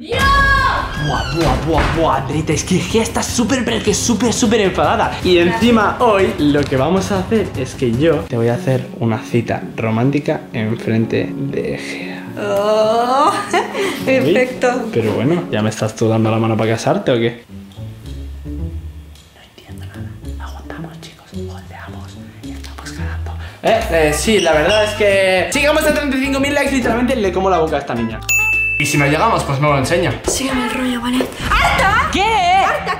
Buah, buah, buah, buah, Andrita, es que Gea está súper, pero que súper, súper enfadada. Y encima hoy lo que vamos a hacer es que yo te voy a hacer una cita romántica enfrente de Gea. Oh, perfecto. Pero bueno, ¿ya me estás tú dando la mano para casarte o qué? No entiendo nada. Aguantamos, chicos. Volteamos. Y estamos ganando. Eh, eh, sí, la verdad es que... Si llegamos a 35.000 likes, literalmente le como la boca a esta niña. Y si no llegamos, pues me lo enseño. Sígueme el rollo, ¿vale? ¡Harta! ¿Qué?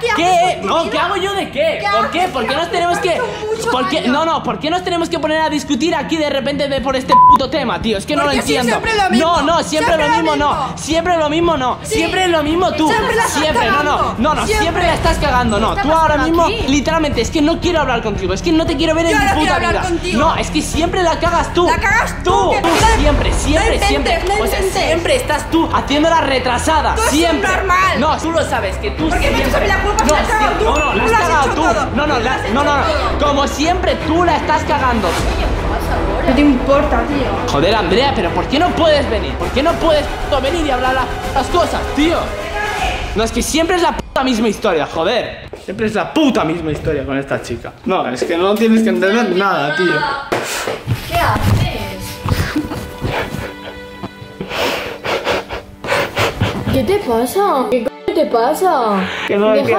¿Qué ¿Qué? No, ¿qué hago yo de qué? ¿Qué ¿Por qué? ¿Por qué nos Te tenemos que.? ¿Por qué? No, no, ¿por qué nos tenemos que poner a discutir aquí de repente de por este puto tema, tío? Es que no lo entiendo. siempre lo mismo. No, no, siempre, lo mismo, no. Siempre lo mismo, no. Siempre lo mismo tú. Siempre la estás Siempre, no, no. No, no, siempre. La estás cagando, no. ¿Qué está Tú ahora mismo, literalmente, es que no quiero hablar contigo. Es que no te quiero ver en mi puta vida. No, es que siempre la cagas tú. La cagas tú, siempre, siempre, siempre. O sea, siempre estás tú haciendo la retrasada. Siempre. No, tú lo sabes, que tú ¿Por qué me siempre. La culpa? No, La has cagado siempre- tú. no, no, la has cagado tú. No, no, la- no, no. Como siempre, tú la estás cagando. No te importa, tío. Joder, Andrea, pero ¿por qué no puedes venir? ¿Por qué no puedes venir y hablar la- las cosas, tío? No, es que siempre es la puta misma historia, joder. Siempre es la puta misma historia con esta chica. No, es que no tienes que entender nada, tío. ¿Qué haces? ¿Qué te pasa? ¿Qué te pasa? Que no, que- que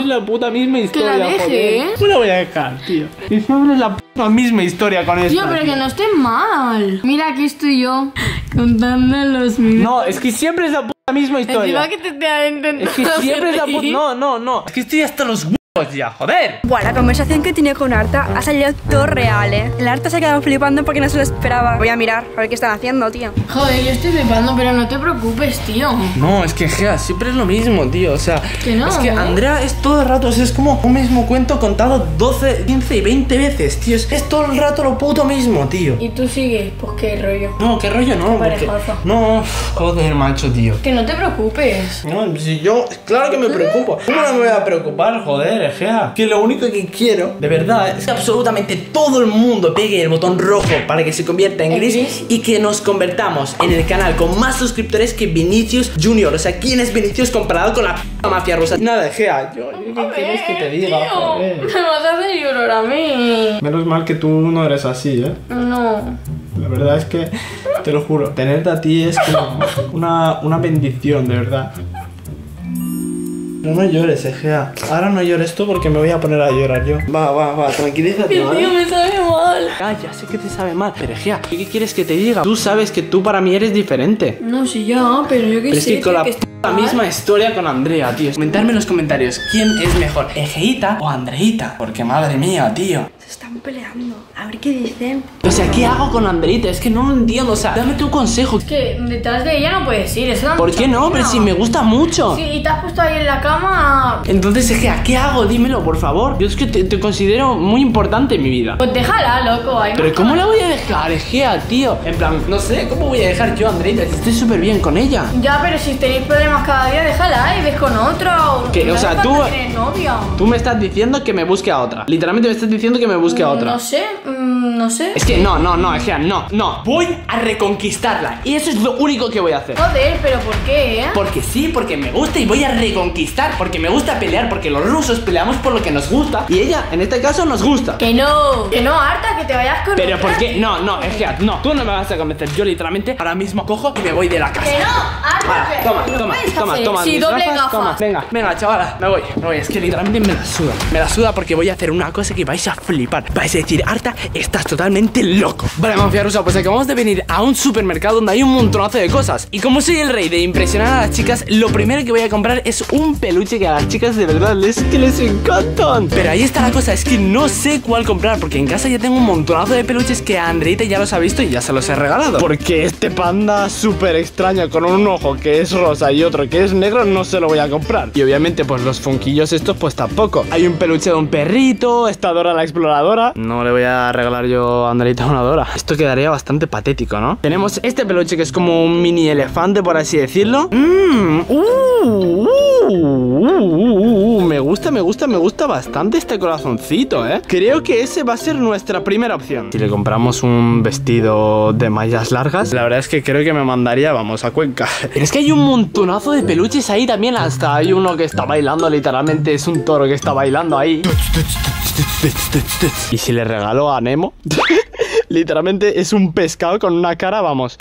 es la puta misma historia, deje, joder. ¿eh? No la voy a dejar, tío. Que siempre es la puta misma historia con esto. Tío, pero tío. que no estés mal. Mira, aquí estoy yo contando los minutos. No, es que siempre es la puta misma historia. Encima que te te ha intentado Es que siempre es la puta... No, no, no. Es que estoy hasta los huevos ya, joder. Buah, la conversación que tenía con Arta ha salido todo real, ¿eh? El Arta se ha quedado flipando porque no se lo esperaba. Voy a mirar, a ver qué están haciendo, tío. Joder, yo estoy flipando, pero no te preocupes, tío. No, es que Gea, siempre es lo mismo, tío. O sea, Que no, es que ¿eh? Andrea es todo el rato, o sea, es como un mismo cuento contado 12, 15 y 20 veces, tío. Es, es todo el rato lo puto mismo, tío. Y tú sigues, pues qué rollo. No, qué rollo, no. Porque... parejazo. No, joder, macho, tío. Que no te preocupes. No, si yo, claro que me preocupo. ¿Cómo no me voy a preocupar, joder, Que lo único que quiero, de verdad, es que absolutamente todo el mundo pegue el botón rojo para que se convierta en ¿En gris, gris? y que nos convertamos en el canal con más suscriptores que Vinicius Junior. O sea, ¿quién es Vinicius comparado con la p mafia rusa? Nada, Egea, yo, yo ¿qué quieres que te diga, Tío, joder? me vas a hacer llorar a mí. Menos mal que tú no eres así, ¿eh? No. La verdad es que, te lo juro, tenerte a ti es como una, una bendición, de verdad. No, no llores, Egea. Ahora no llores tú porque me voy a poner a llorar yo. Va, va, va, tranquilízate, Tío, ¿vale? me sabe mal. Ah, ya sé que te sabe mal, pero Egea, ¿qué quieres que te diga? Tú sabes que tú para mí eres diferente. No, sí, ya, pero yo qué Pero es sé. que con tío, la que mal. misma historia con Andrea, tío. Comentarme en los comentarios quién es mejor, Egeita o Andreita. Porque madre mía, tío. Están peleando. A ver qué dicen. O sea, ¿qué hago con Andreita? Es que no lo entiendo. O sea, dame tu consejo. Es que detrás de ella no puedes ir, eso ¿Por qué no? Pero si me gusta mucho. Sí, y te has puesto ahí en la cama. Entonces, Egea, ¿qué hago? Dímelo, por favor. Yo es que te, te considero muy importante en mi vida. Pues déjala, loco. Hay Pero ¿cómo la voy a dejar, Egea, tío? En plan, no sé, ¿cómo voy a dejar yo a Andreita? Si estoy súper bien con ella. Ya, pero si tenéis problemas cada día, déjala y ves con otro. Que, o sea, tú- novio. Tú me estás diciendo que me busque a otra. Literalmente me estás diciendo que me busque a otra. No sé, mm, no sé. Es que no, no, no, Egea, no, no. Voy a reconquistarla. Y eso es lo único que voy a hacer. Joder, pero ¿por qué, eh? Porque sí, porque me gusta y voy a reconquistar. Porque me gusta pelear, porque los rusos peleamos por lo que nos gusta. Y ella, en este caso, nos gusta. Que no, que no, harta, que te vayas con Pero. ¿por qué? No, no, Egea, no. Tú no me vas a convencer. Yo literalmente ahora mismo cojo y me voy de la casa. Que no, harta, Vale, toma, no toma, toma, hacer. toma. Sí, doble gafas, gafa. toma. Venga, venga, chavala, me voy, me voy. Es que literalmente me la suda. Me la suda porque voy a hacer una cosa que vais a flipar. Vais a decir, Arta, estás totalmente loco. Vale, mafia rusa, pues acabamos de venir a un supermercado donde hay un montonazo de cosas. Y como soy el rey de impresionar a las chicas, lo primero que voy a comprar es un peluche que a las chicas de verdad les, que les encantan. Pero ahí está la cosa, es que no sé cuál comprar porque en casa ya tengo un montonazo de peluches que a Andreita ya los ha visto y ya se los he regalado. Porque este panda súper extraño con un ojo que es rosa y otro que es negro no se lo voy a comprar. Y obviamente pues los funquillos estos pues tampoco. Hay un peluche de un perrito, está Dora la exploradora. No le voy a regalar yo a Andreita una Dora. Esto quedaría bastante patético, ¿no? Tenemos este peluche que es como un mini elefante por así decirlo. Mmm, uh, uh, uh, me gusta me gusta, me gusta bastante este corazoncito, ¿eh? Creo que ese va a ser nuestra primera opción. Si le compramos un vestido de mallas largas, la verdad es que creo que me mandaría, vamos, a Cuenca. Es que hay un montonazo de peluches ahí también, hasta hay uno que está bailando, literalmente es un toro que está bailando ahí. Y si le regalo a Nemo, literalmente es un pescado con una cara, vamos.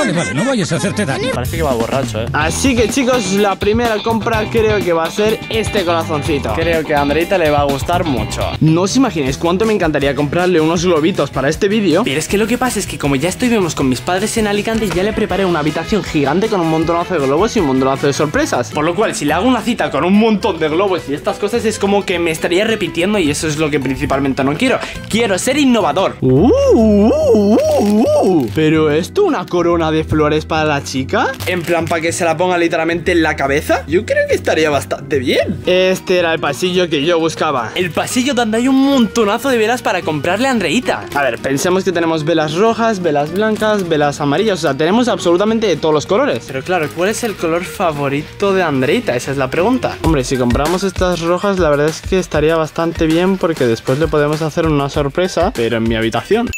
Vale, vale, no vayas a hacerte daño. Parece que va borracho, ¿eh? Así que chicos, la primera compra creo que va a ser este corazoncito. Creo que a Andreita le va a gustar mucho. No os imagináis cuánto me encantaría comprarle unos globitos para este vídeo. Pero es que lo que pasa es que como ya estuvimos con mis padres en Alicante, ya le preparé una habitación gigante con un montonazo de globos y un montonazo de sorpresas. Por lo cual, si le hago una cita con un montón de globos y estas cosas, es como que me estaría repitiendo y eso es lo que principalmente no quiero. Quiero ser innovador. Uh, uh, uh, Pero esto, una corona de flores para la chica. En plan, para que se la ponga literalmente en la cabeza. Yo creo que estaría bastante bien. Este era el pasillo que yo buscaba. El pasillo donde hay un montonazo de velas para comprarle a Andreita. A ver, pensemos que tenemos velas rojas, velas blancas, velas amarillas. O sea, tenemos absolutamente de todos los colores. Pero claro, ¿cuál es el color favorito de Andreita? Esa es la pregunta. Hombre, si compramos estas rojas, la verdad es que estaría bastante bien porque después le podemos hacer una sorpresa, pero en mi habitación.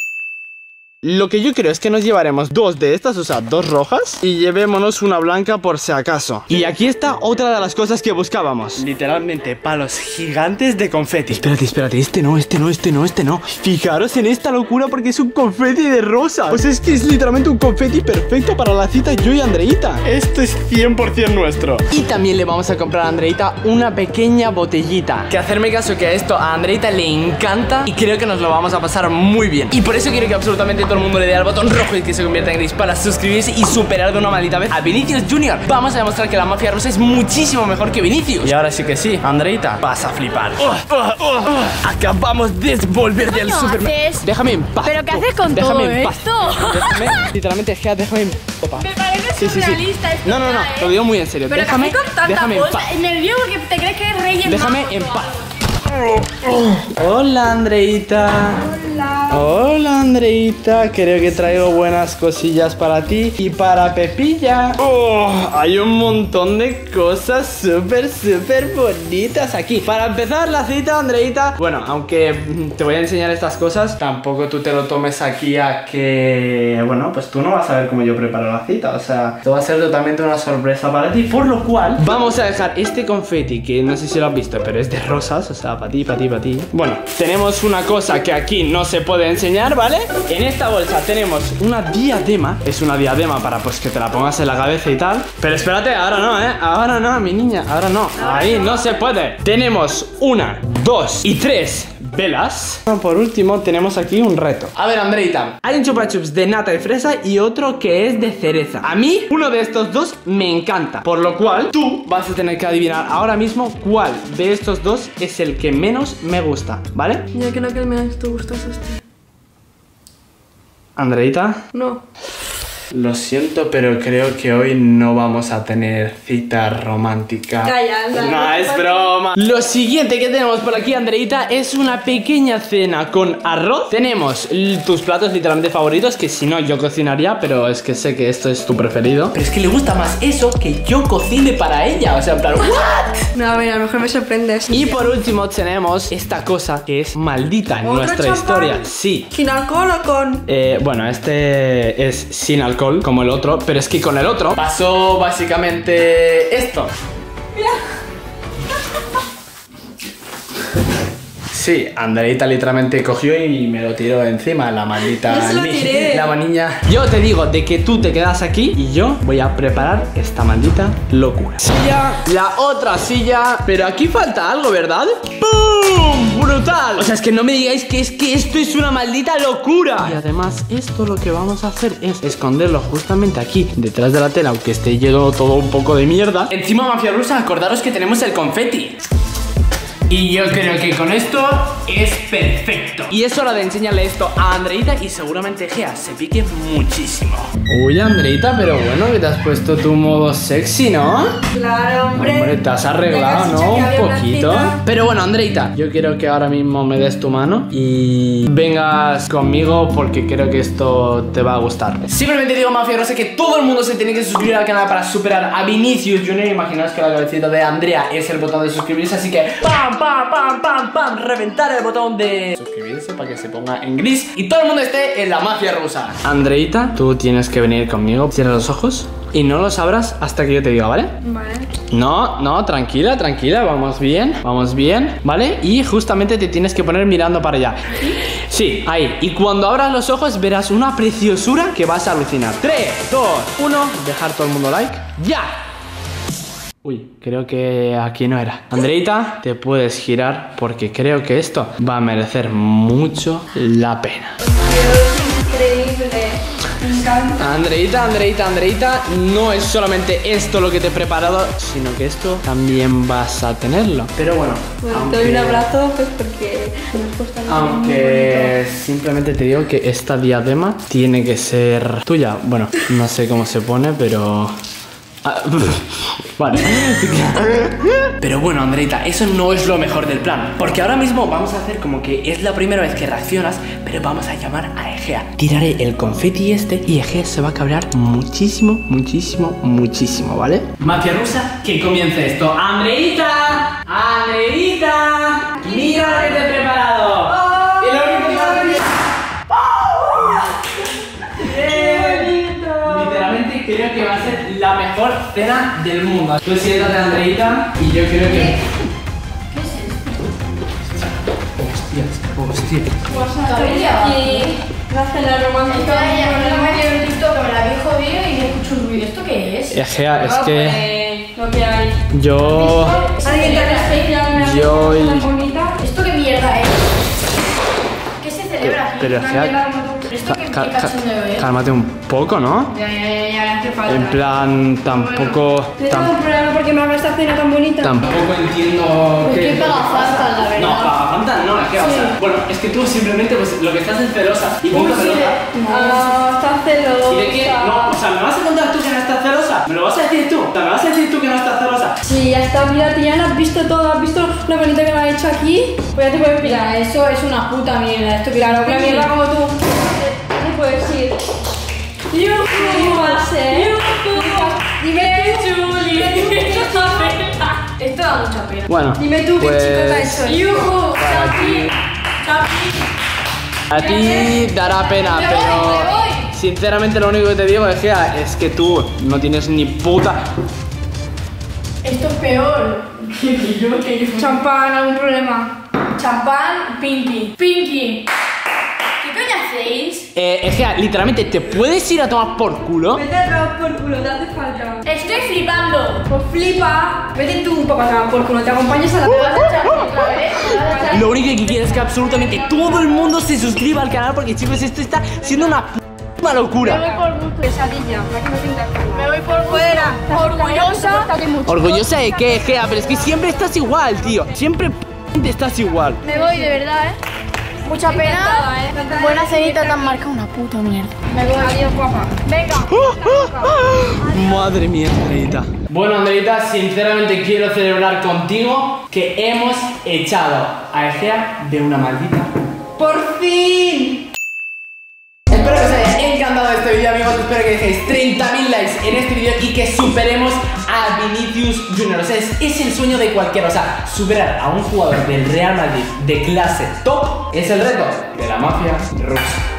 Lo que yo creo es que nos llevaremos dos de estas, o sea, dos rojas Y llevémonos una blanca por si acaso. Y aquí está otra de las cosas que buscábamos. Literalmente palos gigantes de confeti. Espérate, espérate, este no, este no, este no, este no. Fijaros en esta locura porque es un confeti de rosa Pues es que es literalmente un confeti perfecto para la cita yo y Andreita. Esto es 100% nuestro. Y también le vamos a comprar a Andreita una pequeña botellita. Que hacerme caso que a esto a Andreita le encanta Y creo que nos lo vamos a pasar muy bien. Y por eso quiero que absolutamente todo el mundo le dé al botón rojo y que se convierta en gris para suscribirse y superar de una maldita vez a Vinicius Junior. Vamos a demostrar que la mafia rusa es muchísimo mejor que Vinicius. Y ahora sí que sí, Andreita, vas a flipar. Oh, oh, oh. Acabamos de volver del supermercado. haces? Déjame en paz. ¿Pero qué haces con Déjame todo en paz. esto? Déjame, literalmente, es que déjame en paz. Me parece Sí, sí, sí. surrealista esto No, no, no, ¿eh? lo digo muy en serio. Pero déjame, con tanta déjame en paz. Nervioso porque te crees que eres rey Déjame en paz. Hola Andreita. Hola. Hola Andreita. Creo que traigo buenas cosillas para ti y para Pepilla. Oh, hay un montón de cosas súper, súper bonitas aquí. Para empezar la cita, Andreita. Bueno, aunque te voy a enseñar estas cosas, tampoco tú te lo tomes aquí a que. Bueno, pues tú no vas a ver cómo yo preparo la cita. O sea, esto va a ser totalmente una sorpresa para ti. Por lo cual, vamos a dejar este confeti que no sé si lo has visto, pero es de rosas. O sea, para ti, para ti, para ti. Bueno, tenemos una cosa que aquí no se puede enseñar, ¿vale? En esta bolsa tenemos una diadema. Es una diadema para pues que te la pongas en la cabeza y tal. Pero espérate, ahora no, ¿eh? Ahora no, mi niña, ahora no. Ahí no se puede. Tenemos una, dos y tres velas. Por último, tenemos aquí un reto. A ver, Andreita, hay un chupa chups de nata y fresa y otro que es de cereza. A mí, uno de estos dos me encanta. Por lo cual, tú vas a tener que adivinar ahora mismo cuál de estos dos es el que menos me gusta, ¿vale? Yo creo que el menos te gusta es este. Andreita. No. Lo siento, pero creo que hoy no vamos a tener cita romántica. Calla, anda, No, no es broma. Lo siguiente que tenemos por aquí, Andreita, es una pequeña cena con arroz. Tenemos tus platos literalmente favoritos, que si no yo cocinaría, pero es que sé que esto es tu preferido. Pero es que le gusta más eso que yo cocine para ella. O sea, en plan, ¿what? No, a ver, a lo mejor me sorprendes. Y por último tenemos esta cosa que es maldita en ¿Otro nuestra champán? historia. Sí. ¿Sin alcohol o con...? Eh, bueno, este es sin alcohol, como el otro, pero es que con el otro pasó básicamente esto. Sí, Andreita literalmente cogió y me lo tiró encima, la maldita No se lo ni- tiré. la manilla. Yo te digo de que tú te quedas aquí y yo voy a preparar esta maldita locura. Silla, la otra silla, pero aquí falta algo, ¿verdad? ¡Bum! ¡Brutal! O sea, es que no me digáis que es que esto es una maldita locura. Y además, esto lo que vamos a hacer es esconderlo justamente aquí, detrás de la tela, aunque esté lleno todo un poco de mierda. Encima, mafia rusa, acordaros que tenemos el confeti. Y yo creo que con esto es perfecto. Y es hora de enseñarle esto a Andreita y seguramente Gea se pique muchísimo. Uy, Andreita, pero bueno, que te has puesto tu modo sexy, ¿no? Claro, hombre. Hombre, te has arreglado, ¿no? Un poquito. Pero bueno, Andreita, yo quiero que ahora mismo me des tu mano y vengas conmigo porque creo que esto te va a gustar. Simplemente digo, Mafia Rosa, que todo el mundo se tiene que suscribir al canal para superar a Vinicius Junior. Imaginaos que la cabecita de Andrea es el botón de suscribirse, así que ¡pam, pam, pam, pam, pam! Reventar el botón de suscribirse para que se ponga en gris y todo el mundo esté en la Mafia Rusa. Andreita, tú tienes que venir conmigo. Cierra los ojos y no los abras hasta que yo te diga, ¿vale? Vale. No, no, tranquila, tranquila, vamos bien, vamos bien, ¿vale? Y justamente te tienes que poner mirando para allá. Sí, ahí. Y cuando abras los ojos verás una preciosura que vas a alucinar. 3, 2, 1, dejar todo el mundo like. ¡Ya! Uy, creo que aquí no era. Andreita, te puedes girar porque creo que esto va a merecer mucho la pena. Increíble. Me encanta. Andreita, Andreita, Andreita, no es solamente esto lo que te he preparado, sino que esto también vas a tenerlo. Pero bueno, Bueno, te doy un abrazo, pues porque aunque simplemente te digo que esta diadema tiene que ser tuya. Bueno, no sé cómo se pone, pero... Ah, vale. Pero bueno, Andreita, eso no es lo mejor del plan. Porque ahora mismo vamos a hacer como que es la primera vez que reaccionas, pero vamos a llamar a Egea. Tiraré el confeti este y Egea se va a cabrear muchísimo, muchísimo, muchísimo, ¿vale? Mafia rusa, que comience esto. ¡Andreita! ¡Andreita! ¡Mira lo que te he preparado! Y lo único que vas a hacer es- Literalmente creo que va a ser la mejor cena del mundo. Tú siéntate, Andreita, y yo creo que. Hostias, hostia. Aquí, la cena romántica. me la vi jodido y me escucho un ruido. ¿Esto qué es? Es que Lo que hay. yo. Yo? ¿Esto qué mierda es? ¿Qué se celebra aquí? Pero Una Egea. ¿Esto qué, ca- qué cálmate un poco, ¿no? Ya, ya, ya, hace falta. En plan, tampoco. Tengo tam- un problema porque me haga esta cena tan bonita. Tampoco entiendo Pues qué pagafantas, la verdad. No, pagafantas no, es que, o sea, bueno, es que tú simplemente, pues, lo que estás es celosa y punto pelota. Ah, está celosa. ¿Y de qué? No, o sea, ¿me vas a contar tú que no estás celosa? ¿Me lo vas a decir tú? Sea, ¿me vas a decir tú que no estás celosa? Sí, ya está, mira, tía, ¿no has visto todo? ¿Has visto lo bonito que me ha hecho aquí? Pues ya te puedes pirar. eso es una puta mierda. Esto Claro, una mierda como tú. No puedes ir. ¿Cómo va a ser? Dime tú, Esto da mucha pena. Bueno, dime tú qué pues, chico te ha hecho. esto? ¡Yujú! ¡Chapi! ¡Chapi! A ti dará pena, Me voy, pero me voy. sinceramente lo único que te digo es que, es que tú no tienes ni puta. Esto es peor. que yo, que yo. Champán, algún problema. Champán, Pinky. Pinky. Eh, Egea, literalmente, ¿te puedes ir a tomar por culo? Vete a tomar por culo, te hace falta. Estoy flipando. Pues flipa. Vete tú un poco a tomar por culo, te acompañas a la ¿Me vas a echar otra vez? ¿Me vas a echar? Lo único que quiero es que absolutamente todo el mundo se suscriba al canal porque chicos, esto está siendo una p locura. por gusto. Pesadilla, Me voy por fuera. Orgullosa. Orgullosa de qué, Egea, pero es que siempre estás igual, tío. Siempre p estás igual. Me voy de verdad, eh. Mucha pena. Buena cenita tan marca una puta mierda. Me voy. Adiós, guapa. Venga. Madre mía, Andreita. Bueno, Andreita, sinceramente quiero celebrar contigo que hemos echado a Egea de una maldita. ¡Por fin! Espero que os haya encantado este vídeo, amigos. Espero que dejéis 30.000 likes en este vídeo y que superemos a Vinicius Junior. O sea, es, es el sueño de cualquiera. O sea, superar a un jugador del Real Madrid de clase top es el reto de la mafia rusa.